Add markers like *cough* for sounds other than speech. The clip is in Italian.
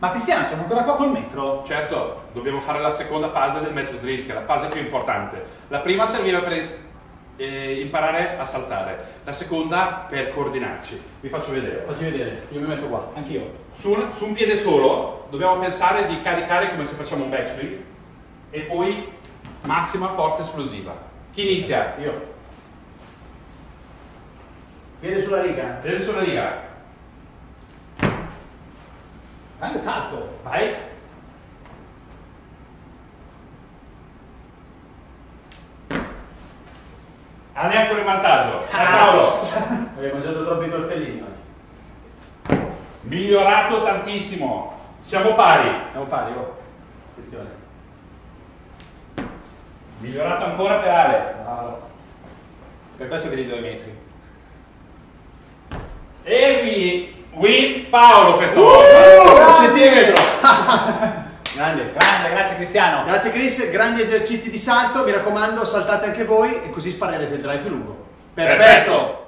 Ma Cristiano, siamo ancora qua col metro? Certo, dobbiamo fare la seconda fase del metro drill, che è la fase più importante. La prima serviva per eh, imparare a saltare, la seconda per coordinarci. Vi faccio vedere. Facci vedere, io mi metto qua. Anch'io. Su un, su un piede solo dobbiamo pensare di caricare come se facciamo un backswing e poi massima forza esplosiva. Chi inizia? Io. Piede sulla riga. Piede sulla riga. Grande salto. Vai. Anni ancora in vantaggio. Vai Paolo. Avevo mangiato troppi tortellini oggi. Migliorato tantissimo. Siamo pari. Siamo pari, oh. Attenzione. Migliorato ancora per Ale. Bravo. Per questo che di due metri. E vi win Paolo questa Uh, volta. un centimetro. *laughs* Grande. Grande, grazie Cristiano. Grazie Chris, grandi esercizi di salto, mi raccomando saltate anche voi e così sparerete il drive più lungo. Perfetto.